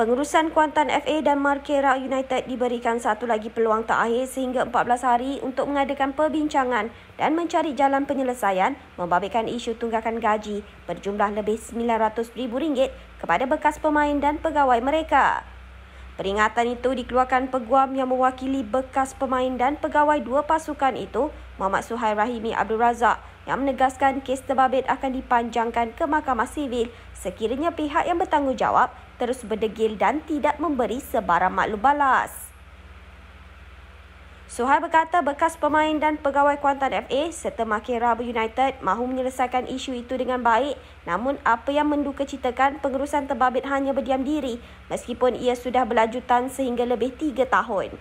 Pengurusan Kuantan FA dan Markera United diberikan satu lagi peluang terakhir sehingga 14 hari untuk mengadakan perbincangan dan mencari jalan penyelesaian membabitkan isu tunggakan gaji berjumlah lebih RM900,000 kepada bekas pemain dan pegawai mereka. Peringatan itu dikeluarkan peguam yang mewakili bekas pemain dan pegawai dua pasukan itu, Muhammad Suhail Rahimi Abdul Razak, yang menegaskan kes terbabit akan dipanjangkan ke Mahkamah Sivil sekiranya pihak yang bertanggungjawab terus berdegil dan tidak memberi sebarang maklum balas. Suhail berkata bekas pemain dan pegawai Kuantan FA serta Makera United mahu menyelesaikan isu itu dengan baik namun apa yang menduka citakan pengurusan terbabit hanya berdiam diri meskipun ia sudah berlanjutan sehingga lebih tiga tahun.